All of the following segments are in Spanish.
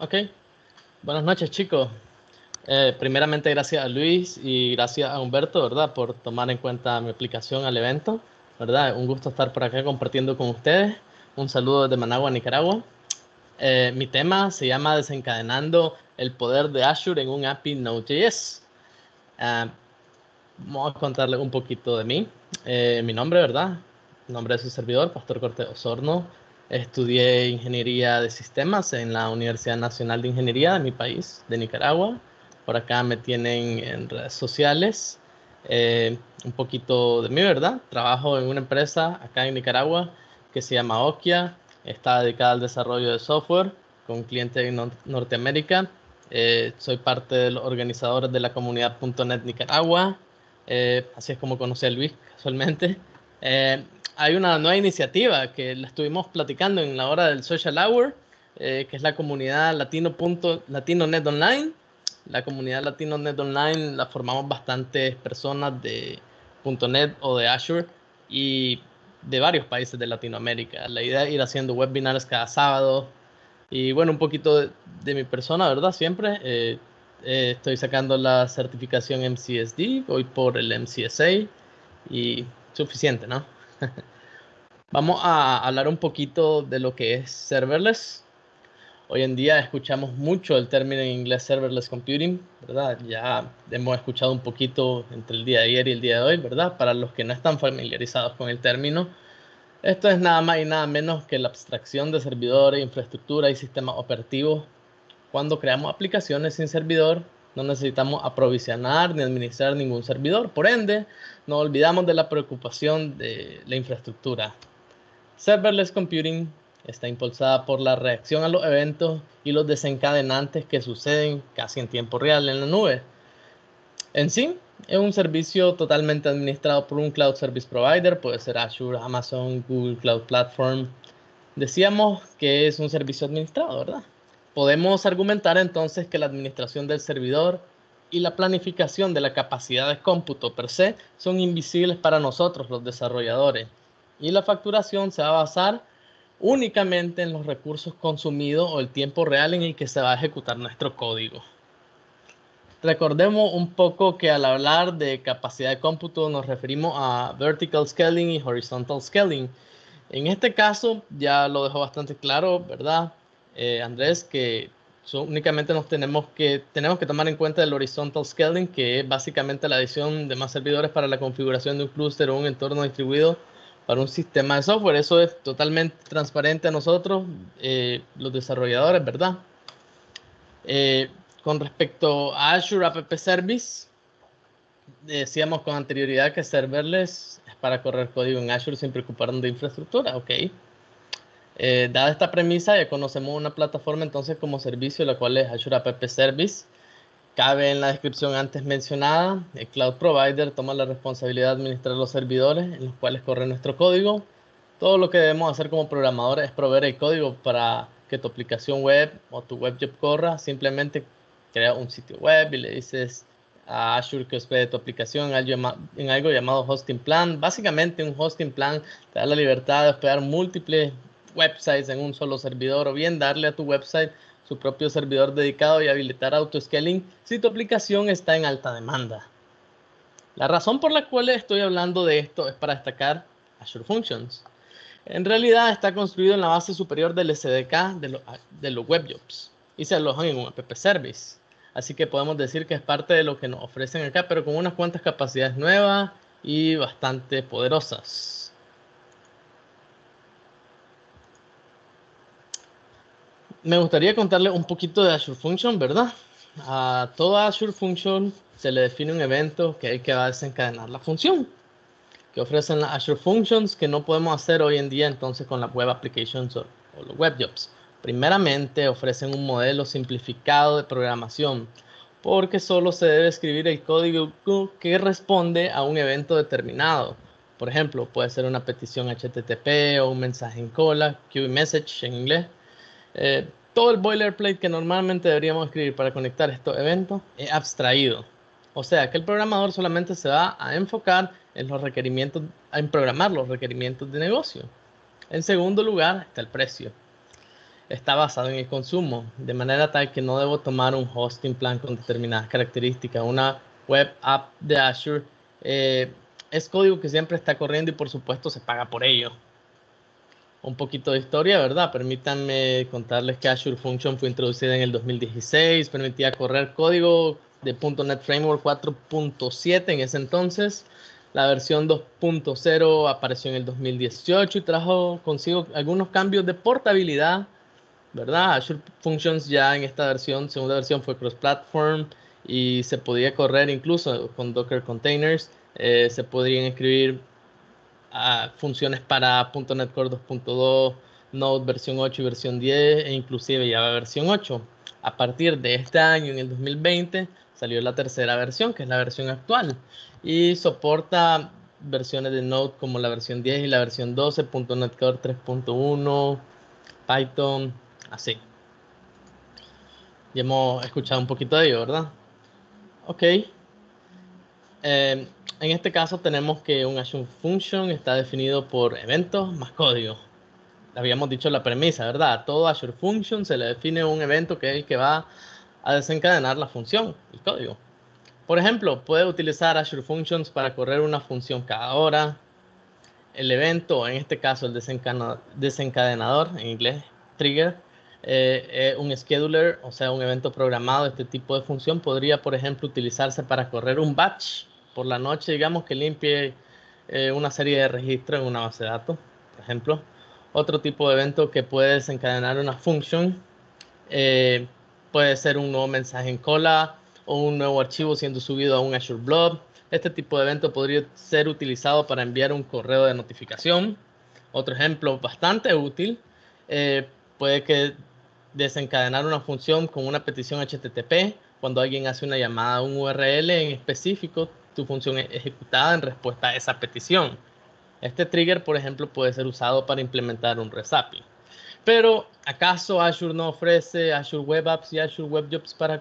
Ok. Buenas noches, chicos. Eh, primeramente, gracias a Luis y gracias a Humberto, ¿verdad? Por tomar en cuenta mi aplicación al evento, ¿verdad? Un gusto estar por acá compartiendo con ustedes. Un saludo desde Managua, Nicaragua. Eh, mi tema se llama Desencadenando el poder de Azure en un API Node.js. Uh, vamos a contarles un poquito de mí. Eh, mi nombre, ¿verdad? Nombre es su servidor, Pastor Cortés Osorno. Estudié ingeniería de sistemas en la Universidad Nacional de Ingeniería de mi país, de Nicaragua. Por acá me tienen en redes sociales. Eh, un poquito de mí, ¿verdad? Trabajo en una empresa acá en Nicaragua que se llama Okia. Está dedicada al desarrollo de software con clientes en Norteamérica. Eh, soy parte de los organizadores de la comunidad .NET Nicaragua. Eh, así es como conocí a Luis casualmente. Eh, hay una nueva iniciativa que la estuvimos platicando en la hora del Social Hour, que es la comunidad latino .net Online. La comunidad latino .net Online la formamos bastantes personas de .NET o de Azure y de varios países de Latinoamérica. La idea es ir haciendo webinars cada sábado, y bueno, un poquito de, mi persona, ¿verdad? Siempre eh, eh, estoy sacando la certificación MCSD, voy por el MCSA y suficiente, ¿no? Vamos a hablar un poquito de lo que es serverless. Hoy en día escuchamos mucho el término en inglés serverless computing, ¿verdad? Ya hemos escuchado un poquito entre el día de ayer y el día de hoy, ¿verdad? Para los que no están familiarizados con el término, esto es nada más y nada menos que la abstracción de servidores, infraestructura y sistemas operativos. Cuando creamos aplicaciones sin servidor, no necesitamos aprovisionar ni administrar ningún servidor. Por ende, no olvidamos de la preocupación de la infraestructura. Serverless Computing está impulsada por la reacción a los eventos y los desencadenantes que suceden casi en tiempo real en la nube. En sí, es un servicio totalmente administrado por un cloud service provider, puede ser Azure, Amazon, Google Cloud Platform. Decíamos que es un servicio administrado, ¿verdad? Podemos argumentar entonces que la administración del servidor y la planificación de la capacidad de cómputo per se son invisibles para nosotros los desarrolladores y la facturación se va a basar únicamente en los recursos consumidos o el tiempo real en el que se va a ejecutar nuestro código. Recordemos un poco que al hablar de capacidad de cómputo nos referimos a vertical scaling y horizontal scaling. En este caso ya lo dejó bastante claro, ¿verdad? Eh, Andrés, que únicamente nos tenemos que, tenemos que tomar en cuenta el horizontal scaling, que es básicamente la adición de más servidores para la configuración de un clúster o un entorno distribuido para un sistema de software. Eso es totalmente transparente a nosotros, eh, los desarrolladores, ¿verdad? Eh, con respecto a Azure App Service, decíamos con anterioridad que serverless es para correr código en Azure sin preocuparnos de infraestructura, ok. Eh, dada esta premisa, ya conocemos una plataforma entonces como servicio, la cual es Azure App Service. Cabe en la descripción antes mencionada, el Cloud Provider toma la responsabilidad de administrar los servidores en los cuales corre nuestro código. Todo lo que debemos hacer como programadores es proveer el código para que tu aplicación web o tu web job corra. Simplemente crea un sitio web y le dices a Azure que hospede tu aplicación en algo, llamado hosting plan. Básicamente un hosting plan te da la libertad de hospedar múltiples websites en un solo servidor o bien darle a tu website su propio servidor dedicado y habilitar autoscaling si tu aplicación está en alta demanda. La razón por la cual estoy hablando de esto es para destacar Azure Functions. En realidad está construido en la base superior del SDK de, de los webjobs y se alojan en un app service. Así que podemos decir que es parte de lo que nos ofrecen acá, pero con unas cuantas capacidades nuevas y bastante poderosas. Me gustaría contarles un poquito de Azure Function, ¿verdad? A toda Azure Function se le define un evento que hay que desencadenar la función que ofrecen las Azure Functions que no podemos hacer hoy en día entonces con las web applications o, o los web jobs. Primeramente, ofrecen un modelo simplificado de programación, porque solo se debe escribir el código que responde a un evento determinado. Por ejemplo, puede ser una petición HTTP o un mensaje en cola, QA message en inglés. Eh, todo el boilerplate que normalmente deberíamos escribir para conectar estos eventos es abstraído. O sea que el programador solamente se va a enfocar en los requerimientos, en programar los requerimientos de negocio. En segundo lugar está el precio. está basado en el consumo, de manera tal que no debo tomar un hosting plan con determinadas características. Una web app de Azure eh, es código que siempre está corriendo y por supuesto se paga por ello. Un poquito de historia, ¿verdad? Permítanme contarles que Azure Function fue introducida en el 2016, permitía correr código de .NET Framework 4.7 en ese entonces. La versión 2.0 apareció en el 2018 y trajo consigo algunos cambios de portabilidad, ¿verdad? Azure Functions ya en esta versión, segunda versión, fue cross-platform y se podía correr incluso con Docker containers. Eh, se podrían escribir ah, funciones para .NET Core 2.2, Node versión 8 y versión 10 e inclusive Java versión 8. A partir de este año, en el 2020, salió la tercera versión, que es la versión actual, y soporta versiones de Node como la versión 10 y la versión 12, .NET Core 3.1, Python, así. Ya hemos escuchado un poquito de ello, ¿verdad? Ok. Eh, en este caso tenemos que un Action Function está definido por eventos más código. Habíamos dicho la premisa, ¿verdad? A todo Azure Function se le define un evento que es el que va a desencadenar la función, el código. Por ejemplo, puede utilizar Azure Functions para correr una función cada hora. El evento, en este caso el desencadenador, en inglés, trigger, eh, un scheduler, o sea, un evento programado, este tipo de función podría, por ejemplo, utilizarse para correr un batch por la noche, digamos, que limpie eh, una serie de registros en una base de datos, por ejemplo. Otro tipo de evento que puede desencadenar una función eh, puede ser un nuevo mensaje en cola o un nuevo archivo siendo subido a un Azure Blob. Este tipo de evento podría ser utilizado para enviar un correo de notificación. Otro ejemplo bastante útil eh, puede que desencadenar una función con una petición HTTP cuando alguien hace una llamada a un URL en específico tu función ejecutada en respuesta a esa petición. Este trigger, por ejemplo, puede ser usado para implementar un REST Pero, ¿acaso Azure no ofrece Azure Web Apps y Azure Web Jobs para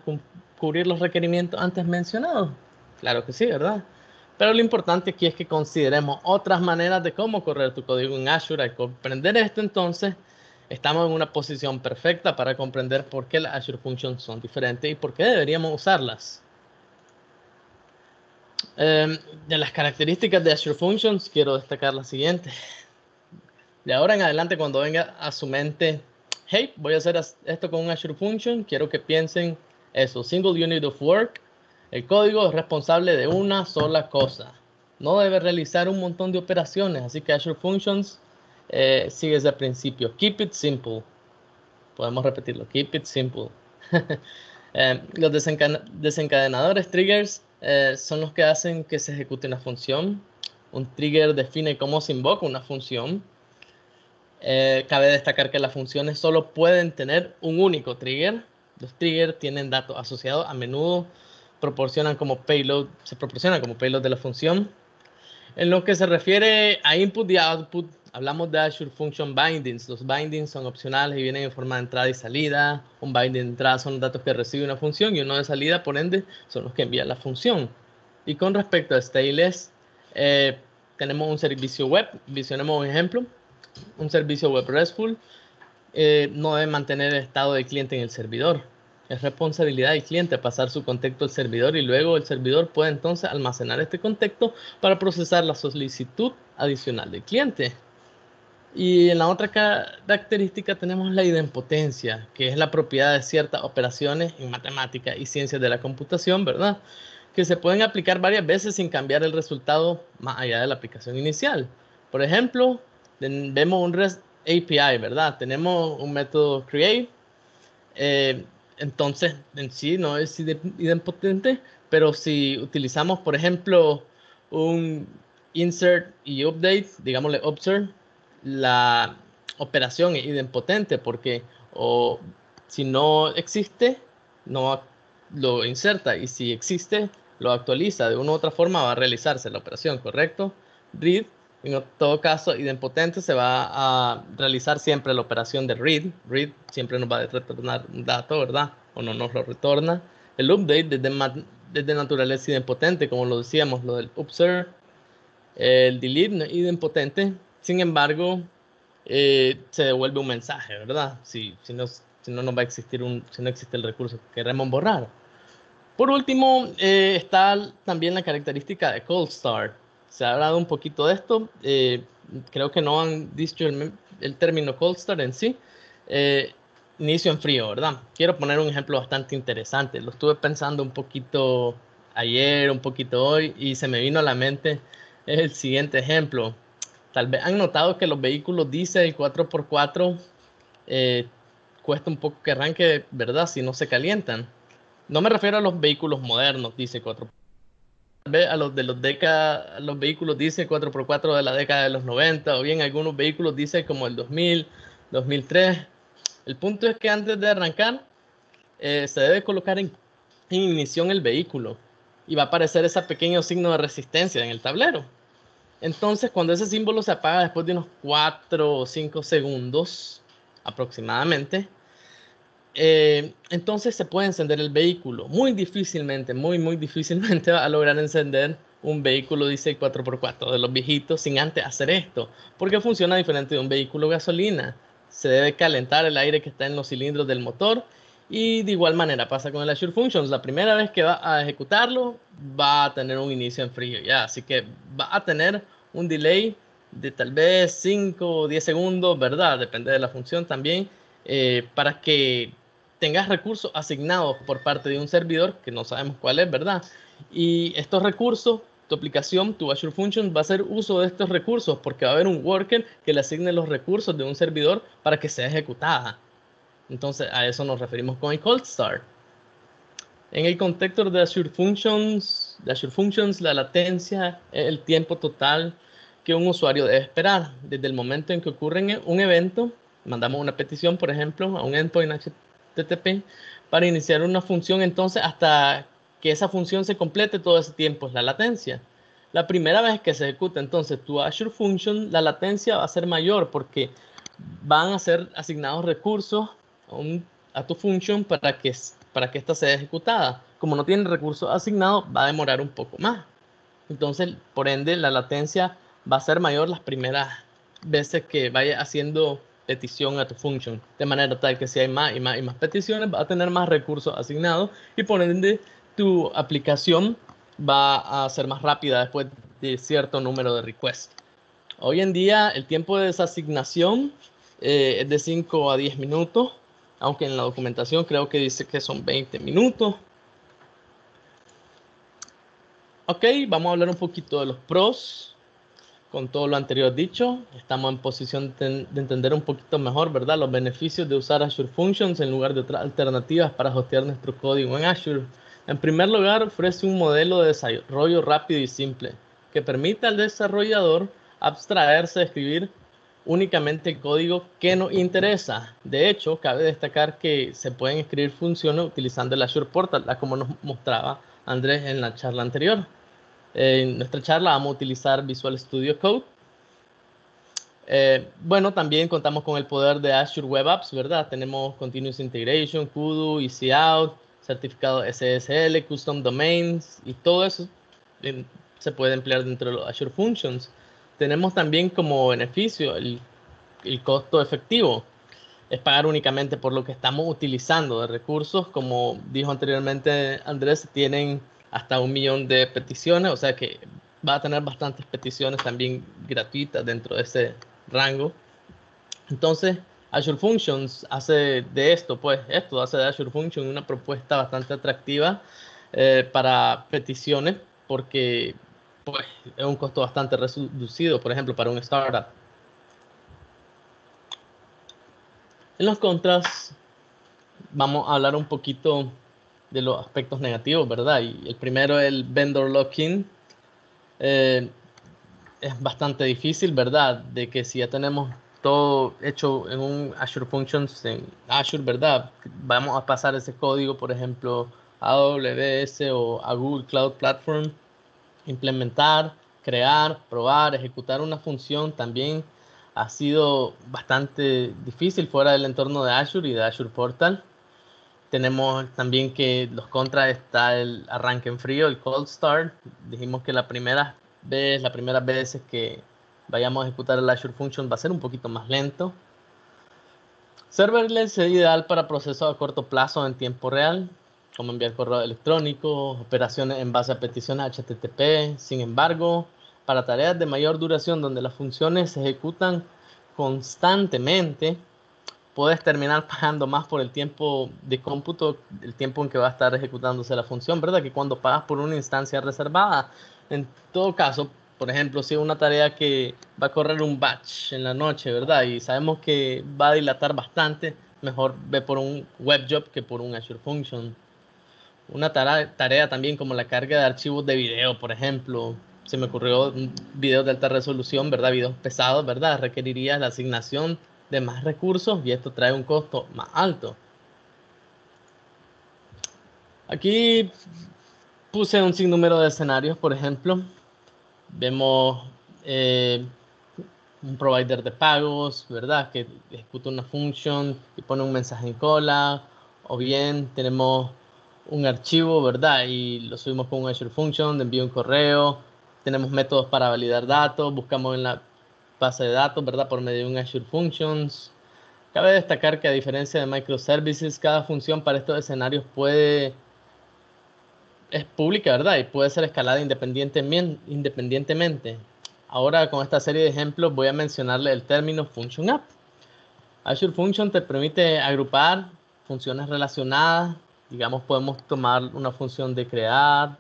cubrir los requerimientos antes mencionados? Claro que sí, ¿verdad? Pero lo importante aquí es que consideremos otras maneras de cómo correr tu código en Azure. Al comprender esto, entonces, estamos en una posición perfecta para comprender por qué las Azure Functions son diferentes y por qué deberíamos usarlas. Em, de las características de Azure Functions, quiero destacar la siguiente. De ahora en adelante, cuando venga a su mente, hey, voy a hacer esto con un Azure Function, quiero que piensen eso, single unit of work. El código es responsable de una sola cosa. No debe realizar un montón de operaciones, así que Azure Functions eh, sigue desde el principio. Keep it simple. Podemos repetirlo, keep it simple. Em, los desencadenadores, triggers, eh, son los que hacen que se ejecute una función. Un trigger define cómo se invoca una función. Eh, cabe destacar que las funciones solo pueden tener un único trigger. Los triggers tienen datos asociados, a menudo proporcionan como payload, se proporcionan como payload de la función. En lo que se refiere a input y output, hablamos de Azure Function Bindings. Los bindings son opcionales y vienen en forma de entrada y salida. Un binding de entrada son datos que recibe una función y uno de salida, por ende, son los que envía la función. Y con respecto a stateless, eh, tenemos un servicio web. Visionemos un ejemplo. Un servicio web RESTful eh, no debe mantener el estado del cliente en el servidor es responsabilidad del cliente pasar su contexto al servidor y luego el servidor puede entonces almacenar este contexto para procesar la solicitud adicional del cliente. Y en la otra característica tenemos la idempotencia, que es la propiedad de ciertas operaciones en matemática y ciencias de la computación, ¿verdad? Que se pueden aplicar varias veces sin cambiar el resultado más allá de la aplicación inicial. Por ejemplo, vemos un REST API, ¿verdad? Tenemos un método create. Eh, entonces en sí no es idempotente, pero si utilizamos, por ejemplo, un insert y update, digámosle observe, la operación es idempotente porque o si no existe, no lo inserta y si existe, lo actualiza. De una u otra forma va a realizarse la operación, ¿correcto? Read en todo caso, idempotente se va a realizar siempre la operación de read. Read siempre nos va a retornar un dato, ¿verdad? O no nos lo retorna. El update desde, desde naturaleza idempotente, como lo decíamos, lo del observe. El delete no es idempotente. Sin embargo, eh, se devuelve un mensaje, ¿verdad? Si, si, no, va a existir un, si no existe el recurso que queremos borrar. Por último, eh, está también la característica de cold start. Se ha hablado un poquito de esto. Eh, creo que no han dicho el, el término cold start en sí. inicio en frío, ¿verdad? Quiero poner un ejemplo bastante interesante. Lo estuve pensando un poquito ayer, un poquito hoy, y se me vino a la mente el siguiente ejemplo. Tal vez han notado que los vehículos diésel 4x4 eh, cuesta un poco que arranque, ¿verdad? Si no se calientan. No me refiero a los vehículos modernos, dice 4 Tal vez a los de los décadas, los vehículos diésel 4x4 de la década de los 90, o bien algunos vehículos diésel como el 2000, 2003. El punto es que antes de arrancar, eh, se debe colocar en, en ignición el vehículo y va a aparecer ese pequeño signo de resistencia en el tablero. Entonces, cuando ese símbolo se apaga después de unos 4 o 5 segundos aproximadamente, eh, entonces se puede encender el vehículo. Muy difícilmente, muy, muy difícilmente va a lograr encender un vehículo diésel 4x4 de los viejitos sin antes hacer esto, porque funciona diferente de un vehículo gasolina. Se debe calentar el aire que está en los cilindros del motor y de igual manera pasa con el Azure Functions. La primera vez que va a ejecutarlo, va a tener un inicio en frío, ¿ya? Así que va a tener un delay de tal vez 5 o 10 segundos, ¿verdad? Depende de la función también, eh, para que tengas recursos asignados por parte de un servidor, que no sabemos cuál es, ¿verdad? Y estos recursos, tu aplicación, tu Azure Functions, va a hacer uso de estos recursos porque va a haber un worker que le asigne los recursos de un servidor para que sea ejecutada. Entonces a eso nos referimos con el cold start. En el contexto de Azure Functions, de Azure Functions, la latencia es el tiempo total que un usuario debe esperar. Desde el momento en que ocurre un evento, mandamos una petición, por ejemplo, a un endpoint HTTP para iniciar una función, entonces hasta que esa función se complete todo ese tiempo es la latencia. La primera vez que se ejecuta entonces tu Azure Function, la latencia va a ser mayor porque van a ser asignados recursos a, tu función para que, para que esta sea ejecutada. Como no tiene recursos asignados, va a demorar un poco más. Entonces, por ende, la latencia va a ser mayor las primeras veces que vaya haciendo petición a tu función. De manera tal que si hay más y más y más peticiones, va a tener más recursos asignados y por ende tu aplicación va a ser más rápida después de cierto número de requests. Hoy en día el tiempo de desasignación eh, es de 5 a 10 minutos aunque en la documentación creo que dice que son 20 minutos. Ok, vamos a hablar un poquito de los pros. Con todo lo anterior dicho, estamos en posición de, entender un poquito mejor, ¿verdad? Los beneficios de usar Azure Functions en lugar de otras alternativas para hostear nuestro código en Azure. En primer lugar, ofrece un modelo de desarrollo rápido y simple que permite al desarrollador abstraerse de escribir únicamente el código que nos interesa. De hecho, cabe destacar que se pueden escribir funciones utilizando el Azure Portal, como nos mostraba Andrés en la charla anterior. En nuestra charla vamos a utilizar Visual Studio Code. Eh, bueno, también contamos con el poder de Azure Web Apps, ¿verdad? Tenemos Continuous Integration, Kudu, Easy Out, certificado SSL, Custom Domains y todo eso eh, se puede emplear dentro de los Azure Functions tenemos también como beneficio el, costo efectivo. Es pagar únicamente por lo que estamos utilizando de recursos. Como dijo anteriormente Andrés, tienen hasta un millón de peticiones, o sea que va a tener bastantes peticiones también gratuitas dentro de ese rango. Entonces, Azure Functions hace de esto, pues esto hace de Azure Functions una propuesta bastante atractiva eh, para peticiones porque pues es un costo bastante reducido, por ejemplo, para un startup. En los contras, vamos a hablar un poquito de los aspectos negativos, ¿verdad? Y el primero el vendor lock-in. Eh, es bastante difícil, ¿verdad? De que si ya tenemos todo hecho en un Azure Functions, en Azure, ¿verdad? Vamos a pasar ese código, por ejemplo, a AWS o a Google Cloud Platform implementar, crear, probar, ejecutar una función también ha sido bastante difícil fuera del entorno de Azure y de Azure Portal. Tenemos también que los contras está el arranque en frío, el cold start. Dijimos que la primera vez, las primeras veces que vayamos a ejecutar el Azure Function va a ser un poquito más lento. Serverless es ideal para procesos a corto plazo en tiempo real, como enviar correo electrónico, operaciones en base a peticiones HTTP. Sin embargo, para tareas de mayor duración donde las funciones se ejecutan constantemente, puedes terminar pagando más por el tiempo de cómputo, el tiempo en que va a estar ejecutándose la función, ¿verdad? Que cuando pagas por una instancia reservada. En todo caso, por ejemplo, si es una tarea que va a correr un batch en la noche, ¿verdad? Y sabemos que va a dilatar bastante, mejor ve por un web job que por un Azure Function. Una tarea, también como la carga de archivos de video, por ejemplo. Se me ocurrió un video de alta resolución, ¿verdad? Videos pesados, ¿verdad? Requeriría la asignación de más recursos y esto trae un costo más alto. Aquí puse un sinnúmero de escenarios, por ejemplo, vemos eh, un provider de pagos, ¿verdad? Que ejecuta una función y pone un mensaje en cola, o bien tenemos un archivo, ¿verdad? Y lo subimos con un Azure Function, envío un correo, tenemos métodos para validar datos, buscamos en la base de datos, ¿verdad? Por medio de un Azure Functions. Cabe destacar que a diferencia de microservices, cada función para estos escenarios puede es pública, ¿verdad? Y puede ser escalada independientemente. Ahora con esta serie de ejemplos voy a mencionarle el término Function App. Azure Function te permite agrupar funciones relacionadas. Digamos, podemos tomar una función de crear,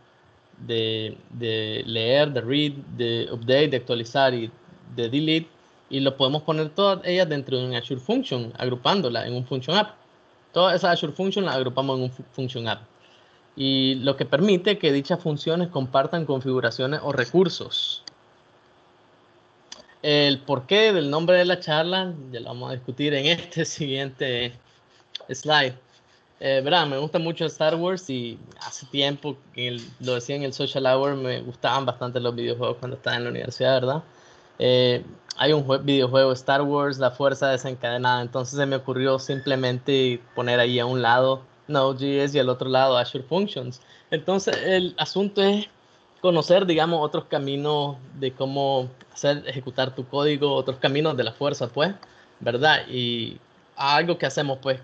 de, de leer, de read, de update, de actualizar y de delete. Y lo podemos poner todas ellas dentro de un Azure Function, agrupándola en un Function App. Todas esas Azure Function las agrupamos en un Function App y lo que permite que dichas funciones compartan configuraciones o recursos. El porqué del nombre de la charla ya lo vamos a discutir en este siguiente slide. Eh, me gusta mucho Star Wars y hace tiempo que lo decía en el Social Hour, me gustaban bastante los videojuegos cuando estaba en la universidad, ¿verdad? Eh, hay un videojuego Star Wars, La Fuerza Desencadenada, entonces se me ocurrió simplemente poner ahí a un lado Node.js y al otro lado Azure Functions. Entonces, el asunto es conocer, digamos, otros caminos de cómo hacer, ejecutar tu código, otros caminos de la fuerza, pues, ¿verdad? Y algo que hacemos, pues,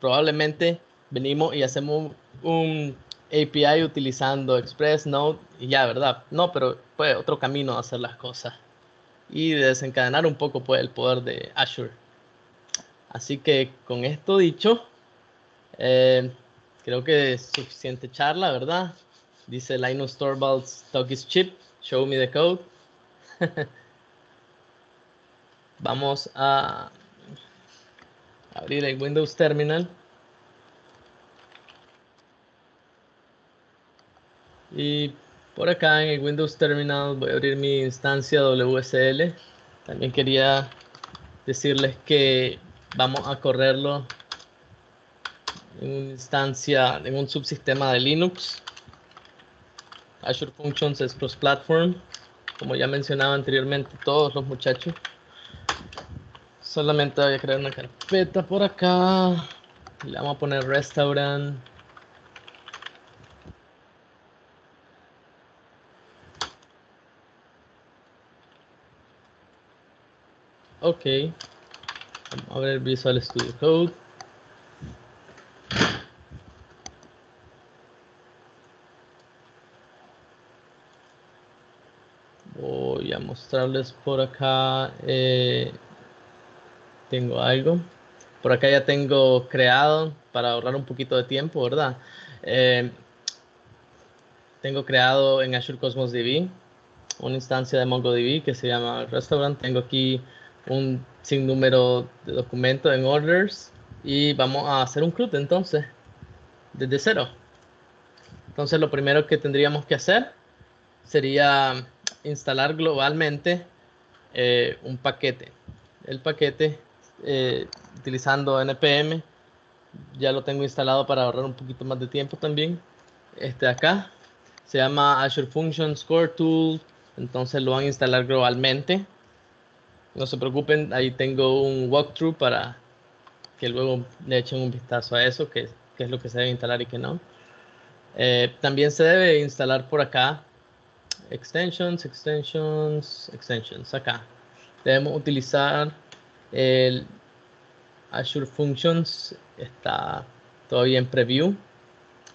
probablemente venimos y hacemos un API utilizando Express, Node y ya, ¿verdad? No, pero pues otro camino de hacer las cosas y desencadenar un poco pues el poder de Azure. Así que con esto dicho, eh, creo que es suficiente charla, ¿verdad? Dice Linus Torvalds, talk is cheap, show me the code. Vamos a abrir el Windows Terminal. Y por acá en el Windows Terminal voy a abrir mi instancia WSL. También quería decirles que vamos a correrlo en una instancia, en un subsistema de Linux. Azure Functions es cross-platform, como ya mencionaba anteriormente, todos los muchachos. Solamente voy a crear una carpeta por acá. Le vamos a poner restaurant. Ok. Vamos a ver Visual Studio Code. mostrarles por acá. Eh, tengo algo. Por acá ya tengo creado para ahorrar un poquito de tiempo, ¿verdad? Eh, tengo creado en Azure Cosmos DB una instancia de MongoDB que se llama Restaurant. Tengo aquí un sinnúmero de documentos en orders y vamos a hacer un CRUD entonces, desde cero. Entonces lo primero que tendríamos que hacer sería instalar globalmente eh, un paquete. El paquete eh, utilizando npm ya lo tengo instalado para ahorrar un poquito más de tiempo también. Este acá se llama Azure Functions Core Tool, entonces lo van a instalar globalmente. No se preocupen, ahí tengo un walkthrough para que luego le echen un vistazo a eso, que, es lo que se debe instalar y que no. Eh, también se debe instalar por acá extensions, extensions, extensions, acá. Debemos utilizar el Azure Functions, está todavía en preview.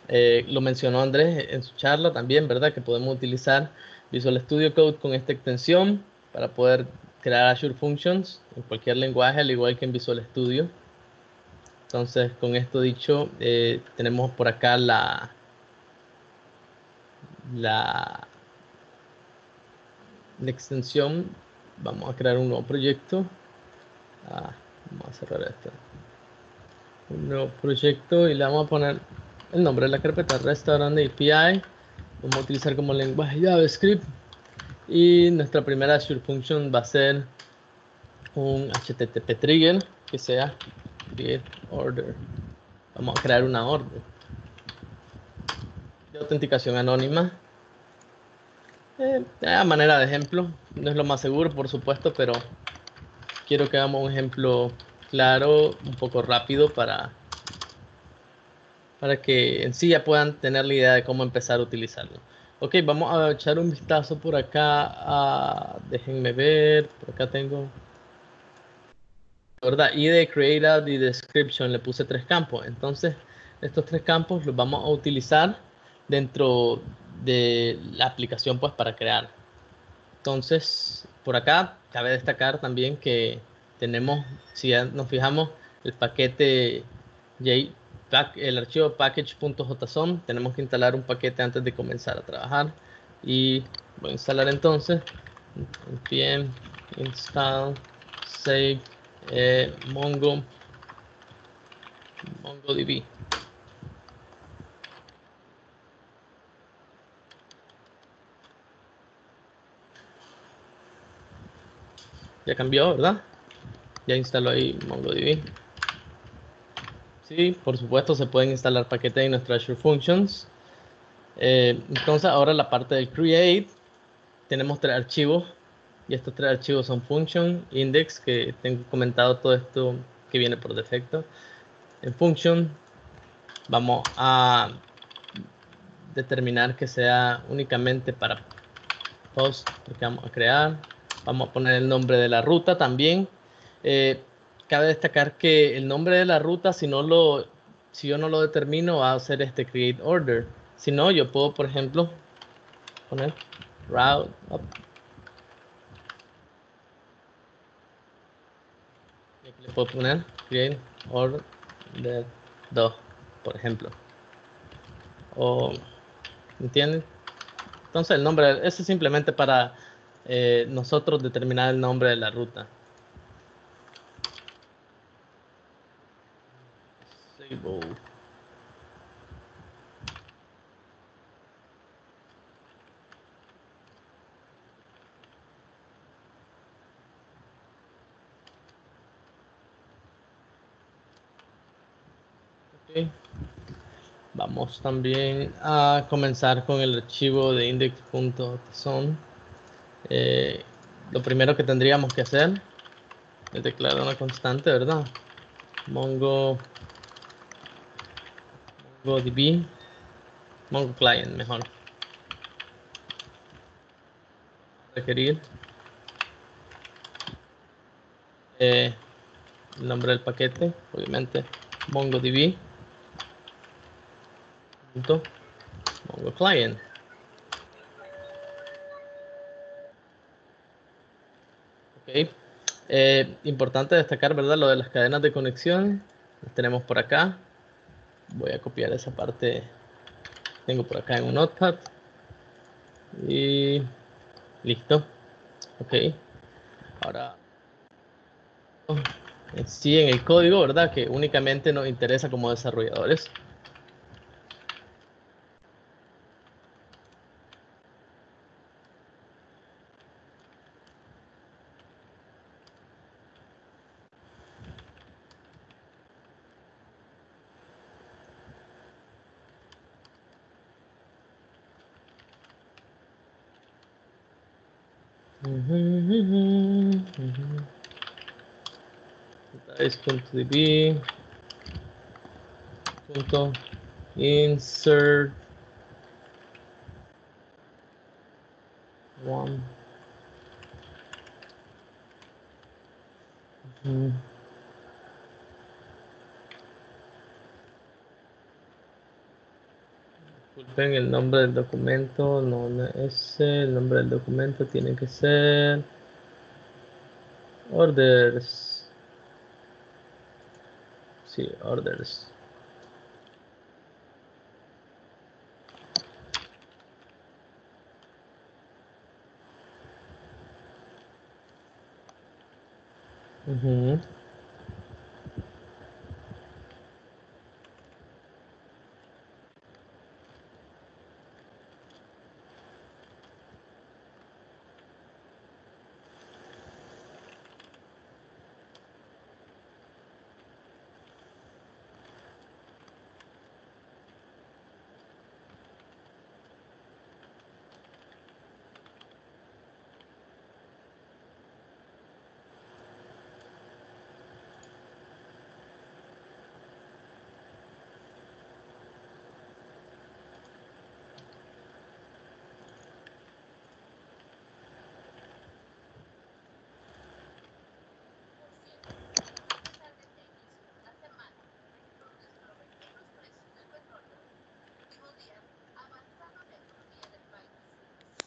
Eh, lo mencionó Andrés en su charla también, ¿verdad? Que podemos utilizar Visual Studio Code con esta extensión para poder crear Azure Functions en cualquier lenguaje, al igual que en Visual Studio. Entonces, con esto dicho, eh, tenemos por acá la, la, la extensión. Vamos a crear un nuevo proyecto. Ah, vamos a cerrar esto. Un nuevo proyecto y le vamos a poner el nombre de la carpeta Restaurant API. Vamos a utilizar como lenguaje JavaScript. Y nuestra primera Azure Function va a ser un HTTP trigger que sea create order. Vamos a crear una orden de autenticación anónima. Eh, a manera de ejemplo, no es lo más seguro, por supuesto, pero quiero que hagamos un ejemplo claro, un poco rápido para, para que en sí ya puedan tener la idea de cómo empezar a utilizarlo. Ok, vamos a echar un vistazo por acá. déjenme ver, por acá tengo ¿verdad? Y de creative y description le puse tres campos. Entonces, estos tres campos los vamos a utilizar dentro de la aplicación pues para crear. Entonces, por acá cabe destacar también que tenemos, si ya nos fijamos, el paquete J, el archivo package.json, tenemos que instalar un paquete antes de comenzar a trabajar. Y voy a instalar entonces npm install save eh, Mongo, MongoDB. Ya cambió, ¿verdad? Ya instaló ahí MongoDB. Sí, por supuesto se pueden instalar paquetes en nuestra Azure Functions. Eh, entonces ahora la parte del create tenemos tres archivos y estos tres archivos son function, index, que tengo comentado todo esto que viene por defecto. En function vamos a determinar que sea únicamente para post, porque vamos a crear. Vamos a poner el nombre de la ruta también. Eh, cabe destacar que el nombre de la ruta, si no lo, si yo no lo determino, va a ser este create order. Si no, yo puedo, por ejemplo, poner route le puedo poner create order de 2, por ejemplo. O, ¿entienden? Entonces el nombre, ese es simplemente para eh, nosotros determinar el nombre de la ruta. Vamos también a comenzar con el archivo de index.json. Eh, lo primero que tendríamos que hacer es declarar una constante, ¿verdad? Mongo, MongoDB, Mongo Client, mejor. Requerir eh, el nombre del paquete, obviamente MongoDB. Mongo Client. Eh, importante destacar, ¿verdad? Lo de las cadenas de conexión. Las tenemos por acá. Voy a copiar esa parte. Tengo por acá en un notepad. Y listo. Ok. Ahora. Sí, en el código, ¿verdad? Que únicamente nos interesa como desarrolladores. Mm-hmm. Mm-hmm. Mm-hmm. dice.db punto. Insert nombre del documento, no no es el nombre del documento tiene que ser orders. Sí, orders.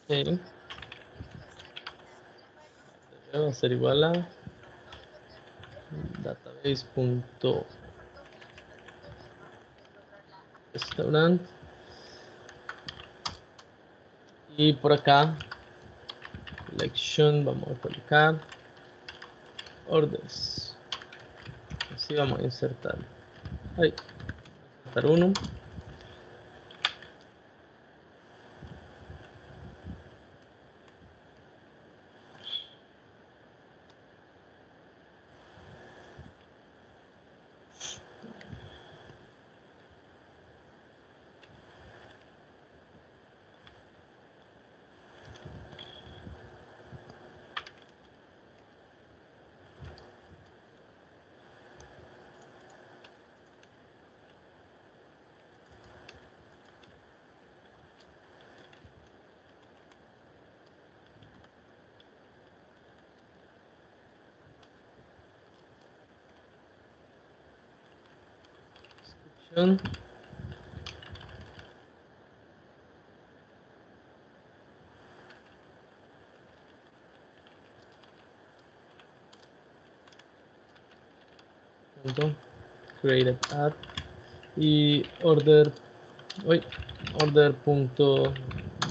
Ok. Debe ser igual a database.restaurant y por acá collection vamos a colocar orders. Así vamos a insertar. Ahí insertar uno punto created at y order hoy order punto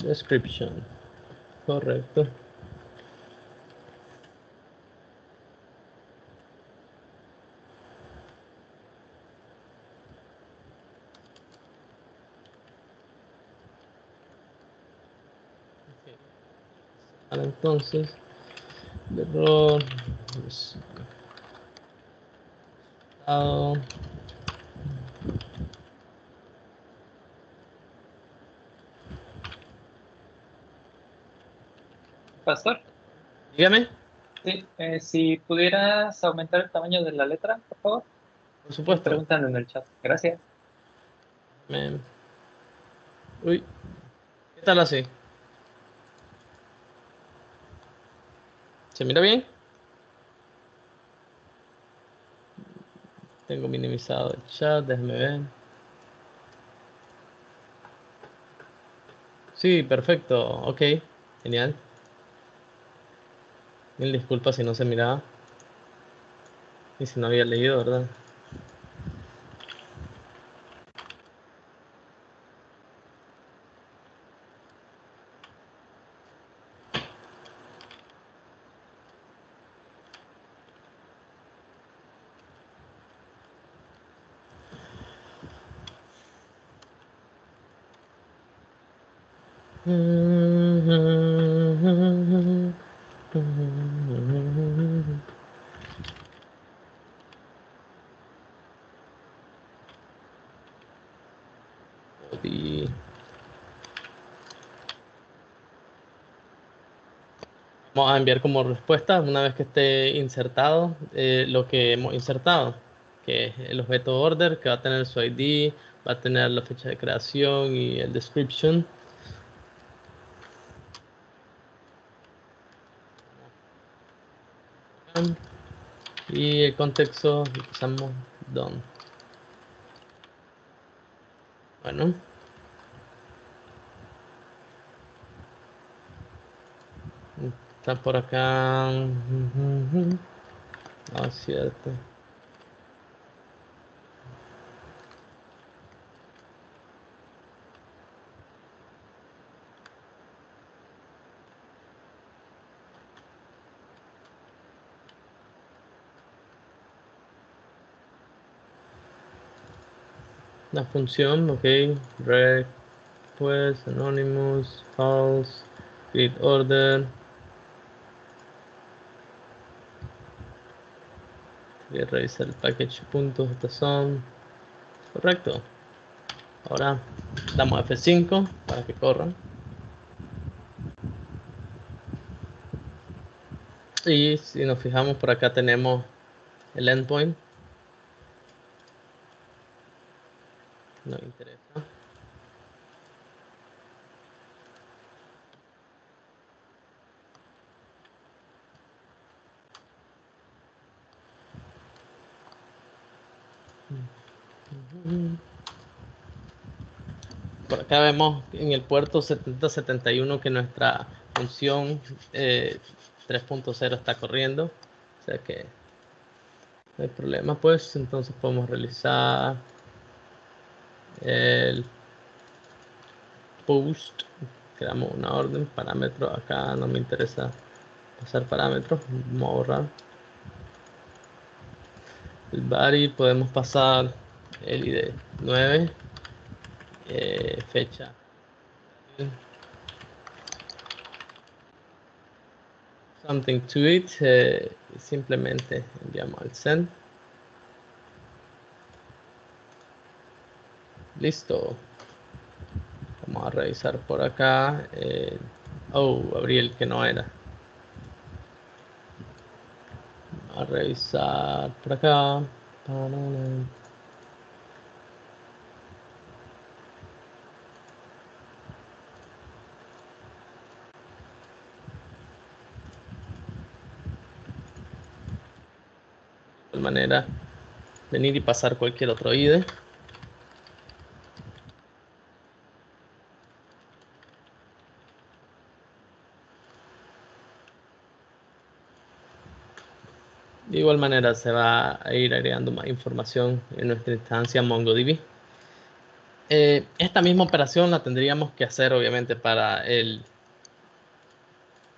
description. Correcto Entonces el error es- ah, Pastor, dígame sí, eh, si pudieras aumentar el tamaño de la letra, por favor. por supuesto Preguntan en el chat. Gracias. Uy, ¿qué tal así? ¿Se mira bien? Tengo minimizado el chat, déjame ver. Sí, perfecto, ok, genial. Mil disculpas si no se miraba. Y si no había leído, ¿verdad? Vamos a enviar como respuesta, una vez que esté insertado, eh, lo que hemos insertado, que es el objeto order, que va a tener su ID, va a tener la fecha de creación y el description. Y el contexto usamos done. Bueno. Está por acá. Ah, cierto. La función, ok, request, anonymous, false, create order. Voy a revisar el package.json. Correcto. Ahora damos F5 para que corran. Y si nos fijamos por acá tenemos el endpoint no interesa. Por acá vemos en el puerto 7071 que nuestra función 3.0 eh, está corriendo. O sea que no hay problema, pues. Entonces podemos realizar el post. Creamos una orden parámetro acá no me interesa pasar parámetros vamos a borrar. El body podemos pasar el id 9 eh, fecha something to it eh, simplemente enviamos al send Listo. Vamos a revisar por acá. Eh, oh, abrí el que no era. Vamos a revisar por acá. Manera, venir y pasar cualquier otro IDE. De igual manera se va a ir agregando más información en nuestra instancia MongoDB. Eh, esta misma operación la tendríamos que hacer obviamente para el,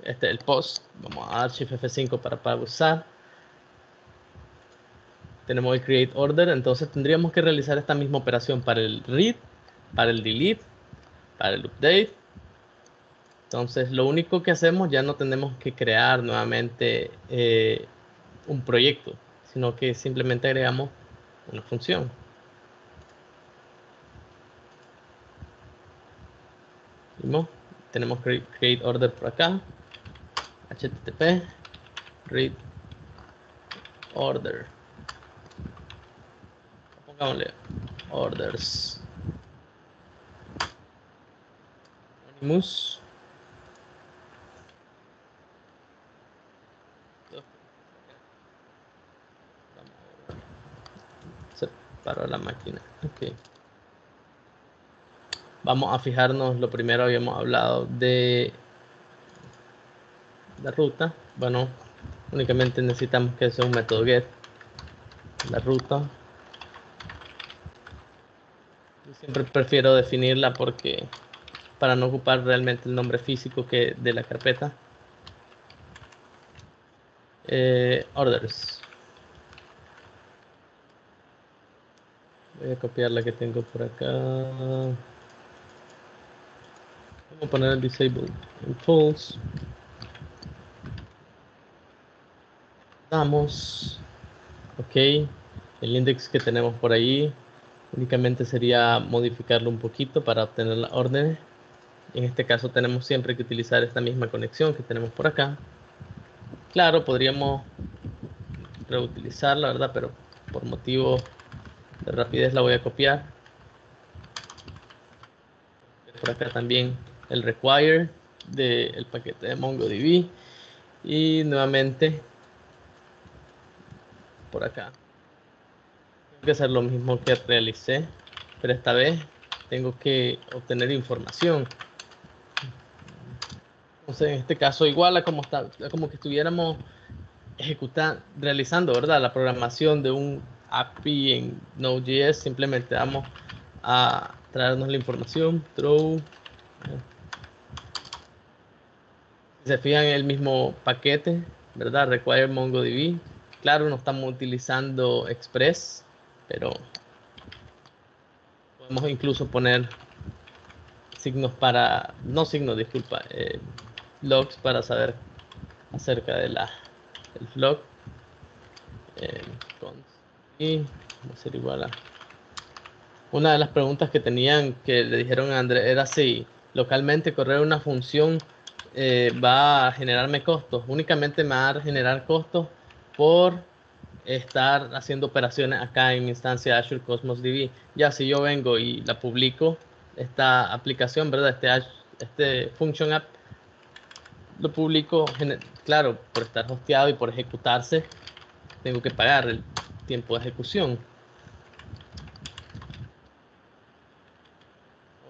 este, el post. Vamos a dar Shift F5 para pausar. Tenemos el create order, entonces tendríamos que realizar esta misma operación para el read, para el delete, para el update. Entonces lo único que hacemos ya no tenemos que crear nuevamente eh, un proyecto, sino que simplemente agregamos una función. Tenemos create order por acá, http read order. Pongámosle orders. Anonymous para la máquina. Okay. Vamos a fijarnos, lo primero habíamos hablado de la ruta. Bueno, únicamente necesitamos que sea un método get. La ruta. Prefiero definirla porque para no ocupar realmente el nombre físico que de la carpeta. Eh, orders. Voy a copiar la que tengo por acá. Vamos a poner el disable en false. Damos. Ok. El index que tenemos por ahí únicamente sería modificarlo un poquito para obtener la orden. En este caso tenemos siempre que utilizar esta misma conexión que tenemos por acá. Claro, podríamos reutilizarla, ¿verdad? Pero por motivo de rapidez la voy a copiar. Por acá también el require del paquete de MongoDB. Y nuevamente por acá. Que hacer lo mismo que realicé, pero esta vez tengo que obtener información. Entonces, en este caso, igual a como, está, como que estuviéramos ejecutando, realizando, ¿verdad? La programación de un API en Node.js, simplemente vamos a traernos la información, throw. Si se fijan en el mismo paquete, ¿verdad? Require MongoDB. Claro, no estamos utilizando Express, pero podemos incluso poner signos para, no signos, disculpa, eh, logs para saber acerca de la el log. Eh, y vamos a ser igual a una de las preguntas que tenían que le dijeron a André era si localmente correr una función eh, va a generarme costos. Únicamente me va a generar costos por estar haciendo operaciones acá en mi instancia Azure Cosmos DB. Ya si yo vengo y la publico, esta aplicación, ¿verdad? Este, este Function App, lo publico, claro, por estar hosteado y por ejecutarse, tengo que pagar el tiempo de ejecución.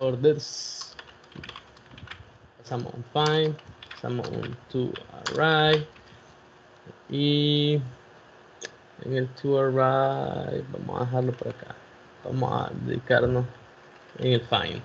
Orders. Pasamos un find, pasamos un to array y en el to array vamos a dejarlo por acá. Vamos a dedicarnos en el find.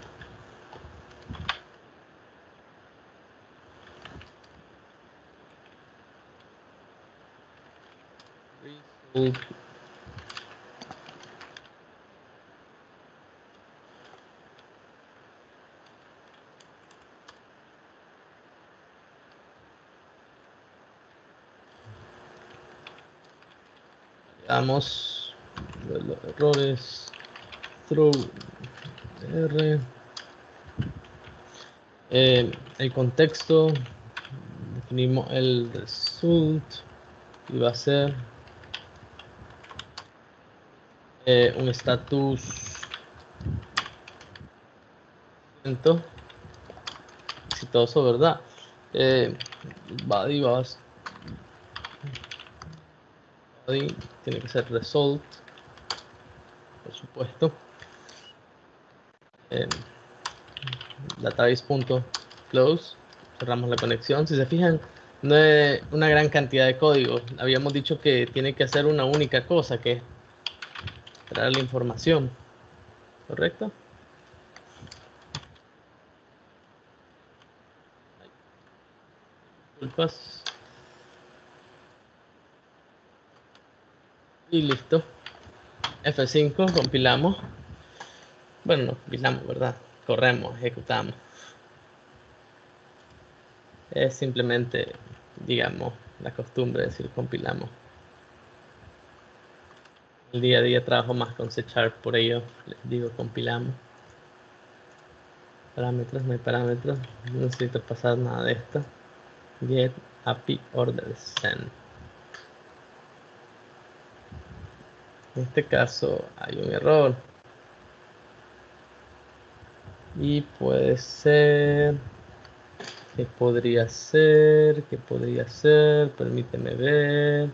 Veamos los errores. Throw R. Eh, el contexto. Definimos el result. Y va a ser eh, un status exitoso, ¿verdad? Eh, body tiene que ser result, por supuesto. Eh, database.close, cerramos la conexión. Si se fijan, no es una gran cantidad de código. Habíamos dicho que tiene que hacer una única cosa, que es traer la información. ¿Correcto? Disculpas. Y listo. F5, compilamos. Bueno, no compilamos, ¿verdad? Corremos, ejecutamos. Es simplemente, digamos, la costumbre de decir compilamos el día a día trabajo más con C por ello les digo compilamos. Parámetros, no hay parámetros, no necesito pasar nada de esto. Get API order send. En este caso hay un error. Y puede ser. ¿Qué podría ser? ¿Qué podría ser? Permíteme ver.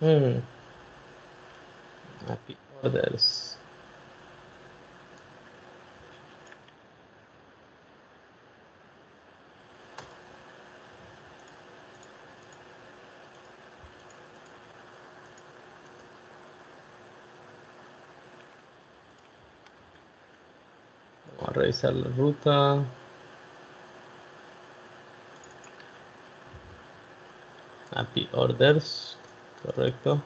Hmm. Revisar la ruta. API orders. Correcto.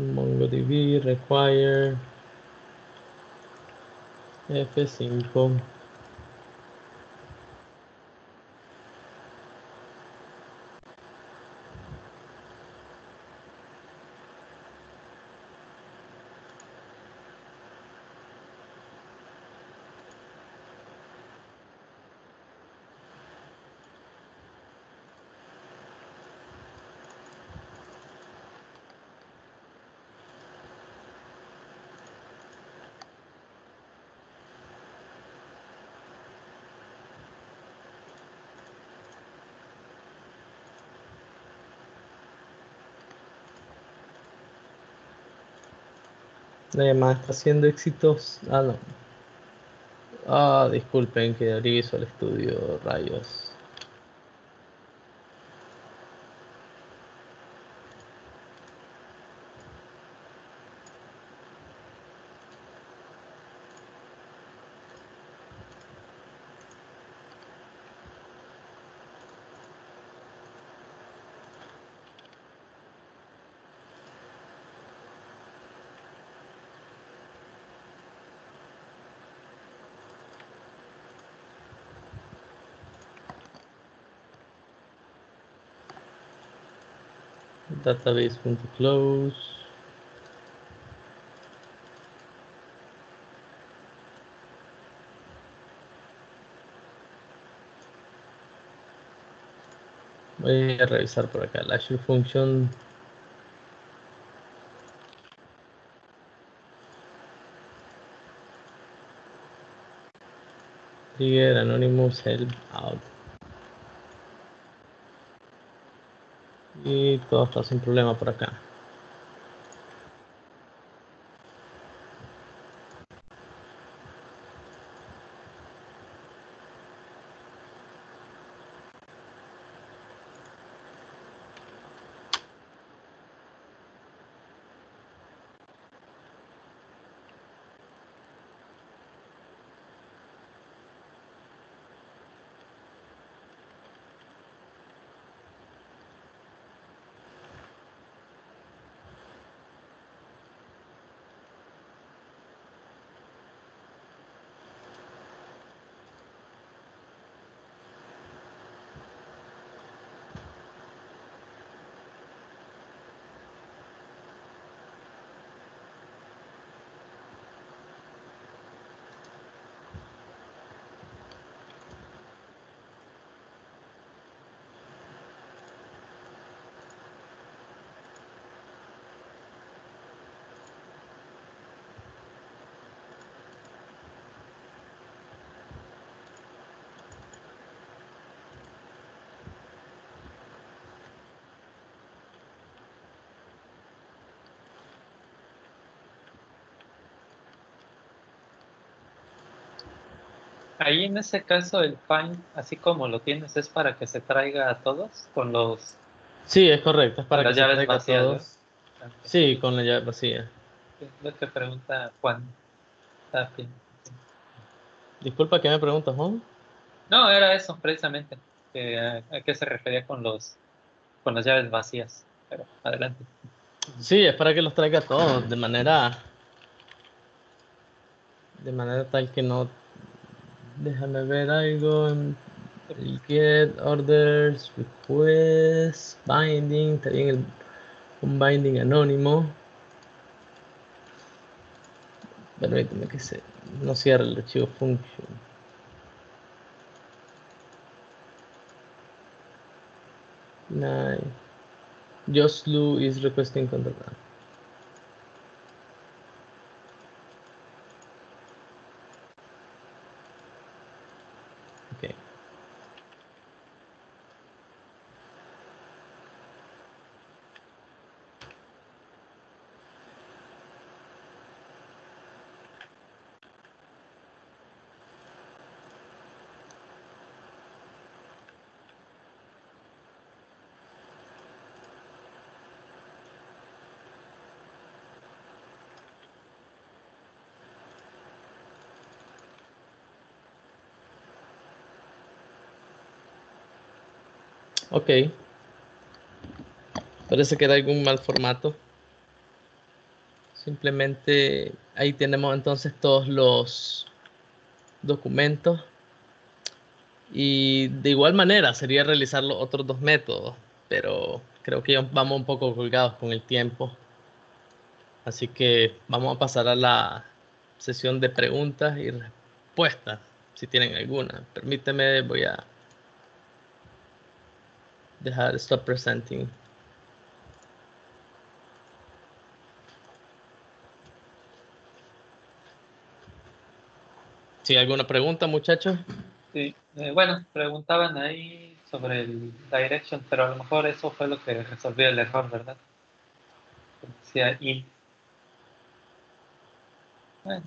MongoDB require F5 La llamada está haciendo éxitos. Ah, no. Ah, disculpen que abrí Visual Studio, rayos. database.close voy a revisar por acá la Azure function. Trigger anonymous help out y todo está sin problema por acá. Ahí en ese caso el find, así como lo tienes, es para que se traiga a todos con los... Sí, es correcto, es para que se traiga a vacías, todos. ¿no? Sí, con la llave vacía. Lo que pregunta Juan. Disculpa, ¿qué me preguntas, Juan? No, era eso, precisamente. que, a, a qué se refería con los con las llaves vacías. Pero adelante. Sí, es para que los traiga a todos de manera de manera tal que no déjame ver algo. Get orders request binding también el, un binding anónimo. Permíteme que se no cierre el archivo function. Nine Joslu is requesting contact Okay. Ok. Parece que era algún mal formato. Simplemente ahí tenemos entonces todos los documentos. Y de igual manera sería realizar los otros dos métodos, pero creo que ya vamos un poco colgados con el tiempo. Así que vamos a pasar a la sesión de preguntas y respuestas, si tienen alguna. Permíteme, voy a dejar stop presenting. ¿Sí, alguna pregunta, muchachos? Sí, eh, bueno, preguntaban ahí sobre el direction, pero a lo mejor eso fue lo que resolvió el error, ¿verdad? Decía in. bueno,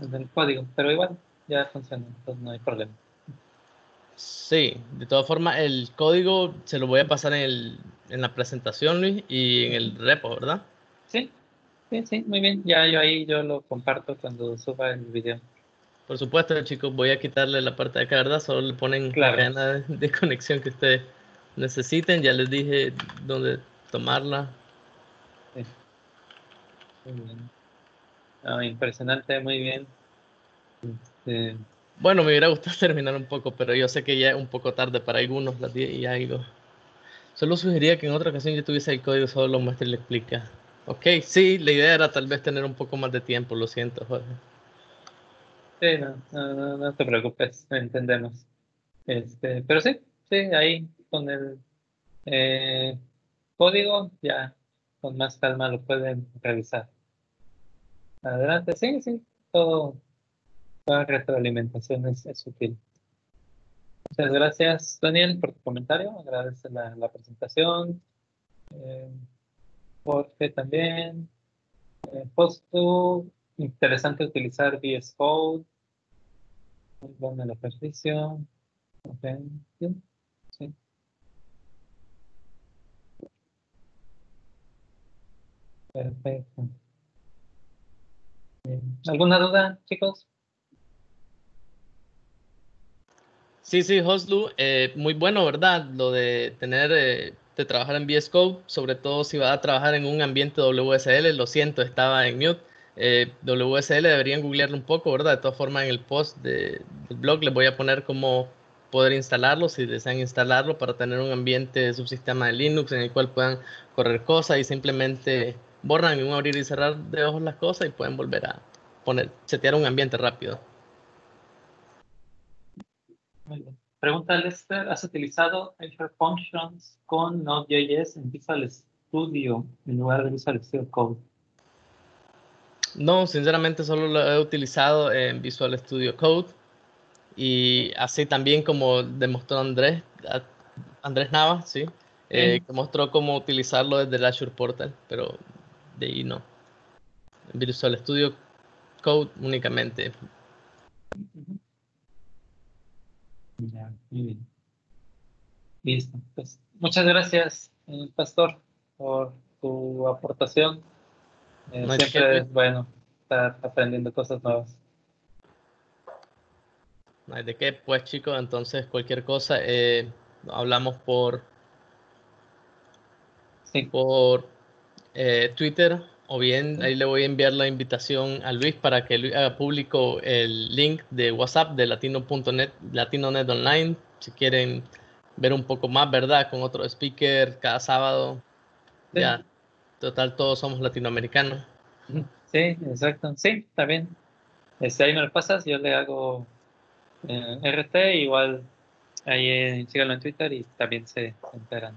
el código, pero igual ya funciona, entonces no hay problema. Sí, de todas formas, el código se lo voy a pasar en, el, en la presentación, Luis, y en el repo, ¿verdad? Sí, sí, sí, muy bien. Ya yo ahí yo lo comparto cuando suba el video. Por supuesto, chicos, voy a quitarle la parte de acá, ¿verdad? Solo le ponen la cadena de, de, conexión que ustedes necesiten. Ya les dije dónde tomarla. Sí. Muy bien. Ah, impresionante, muy bien. Este... Bueno, me hubiera gustado terminar un poco, pero yo sé que ya es un poco tarde para algunos, las 10 y algo. Solo sugería que en otra ocasión yo tuviese el código, solo lo muestre y le explica. Ok, sí, la idea era tal vez tener un poco más de tiempo, lo siento, Jorge. Sí, no, no, no te preocupes, entendemos. Este, pero sí, sí, ahí con el eh, código ya con más calma lo pueden revisar. Adelante, sí, sí, todo, toda retroalimentación es, útil. Muchas gracias, Daniel, por tu comentario. Agradece la, presentación. Eh, Jorge también. Eh, Posto, interesante utilizar VS Code. Muy bueno el ejercicio. Okay. Sí. Perfecto. ¿Alguna duda, chicos? Sí, sí, Hoslu, eh, muy bueno, ¿verdad? Lo de tener, eh, de trabajar en VS Code, sobre todo si va a trabajar en un ambiente WSL, lo siento, estaba en mute. Eh, WSL deberían googlearlo un poco, ¿verdad? De todas formas, en el post de, del blog les voy a poner cómo poder instalarlo, si desean instalarlo, para tener un ambiente subsistema de Linux en el cual puedan correr cosas y simplemente borran en un abrir y cerrar de ojos las cosas y pueden volver a poner, setear un ambiente rápido. Muy bien. Pregunta Lester, ¿has utilizado Azure Functions con Node.js en Visual Studio en lugar de Visual Studio Code? No, sinceramente solo lo he utilizado en Visual Studio Code y así también como demostró Andrés, Andrés Nava, sí, eh, que mostró cómo utilizarlo desde el Azure Portal, pero de ahí no. En Visual Studio Code únicamente. Uh -huh. Ya, muy bien. Listo. Pues, muchas gracias, eh, Pastor, por tu aportación. Eh, no siempre es bueno estar aprendiendo cosas nuevas. No hay de qué, pues chicos, entonces cualquier cosa, eh, hablamos por, sí. por eh, Twitter o bien ahí le voy a enviar la invitación a Luis para que Luis haga público el link de WhatsApp de latino.net, latinonet online, si quieren ver un poco más, ¿verdad? Con otro speaker cada sábado. Sí. Ya, total, todos somos latinoamericanos. Sí, exacto. Sí, está bien. Este, ahí me lo pasas, yo le hago eh, RT, igual ahí eh, síganlo en Twitter y también se enteran.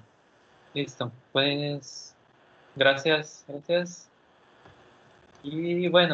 Listo, pues gracias, gracias. Y bueno.